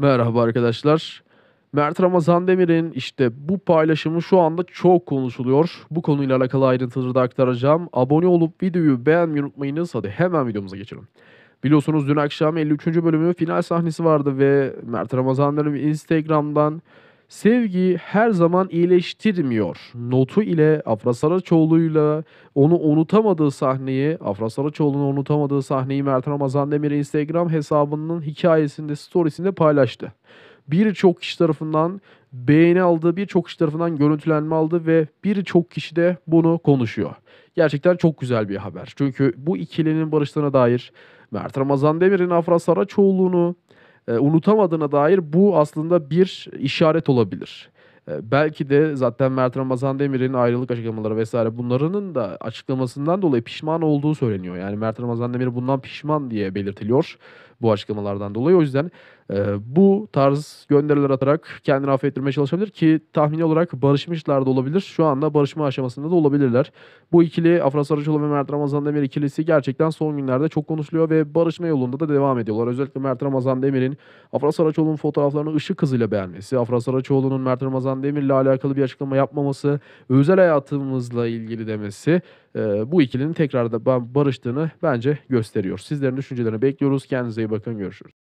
Merhaba arkadaşlar. Mert Ramazan Demir'in işte bu paylaşımı şu anda çok konuşuluyor. Bu konuyla alakalı ayrıntıları da aktaracağım. Abone olup videoyu beğenmeyi unutmayınız. Hadi hemen videomuza geçelim. Biliyorsunuz dün akşam 53. bölümü final sahnesi vardı ve Mert Ramazan Demir Instagram'dan sevgi her zaman iyileştirmiyor. Notu ile Afra Saraçoğlu'yla onu unutamadığı sahneyi, Afra Saraçoğlu'nu unutamadığı sahneyi Mert Ramazan Demir Instagram hesabının hikayesinde, storiesinde paylaştı. Birçok kişi tarafından beğeni aldı, birçok kişi tarafından görüntülenme aldı ve birçok kişi de bunu konuşuyor. Gerçekten çok güzel bir haber. Çünkü bu ikilinin barıştığına dair Mert Ramazan Demir'in Afra Saraçoğlu'nu e, unutamadığına dair bu aslında bir işaret olabilir. E, belki de zaten Mert Ramazan Demir'in ayrılık açıklamaları vesaire bunların da açıklamasından dolayı pişman olduğu söyleniyor. Yani Mert Ramazan Demir bundan pişman diye belirtiliyor bu açıklamalardan dolayı. O yüzden e, bu tarz gönderiler atarak kendini affettirmeye çalışabilir ki tahmini olarak barışmışlar da olabilir. Şu anda barışma aşamasında da olabilirler. Bu ikili Afra Saraçoğlu ve Mert Ramazan Demir ikilisi gerçekten son günlerde çok konuşuluyor ve barışma yolunda da devam ediyorlar. Özellikle Mert Ramazan Demir'in Afra Saraçoğlu'nun fotoğraflarını ışık hızıyla beğenmesi, Afra Saraçoğlu'nun Mert Ramazan Demir'le alakalı bir açıklama yapmaması, özel hayatımızla ilgili demesi e, bu ikilinin tekrar da barıştığını bence gösteriyor. Sizlerin düşüncelerini bekliyoruz. Kendinize iyi bakın. Görüşürüz.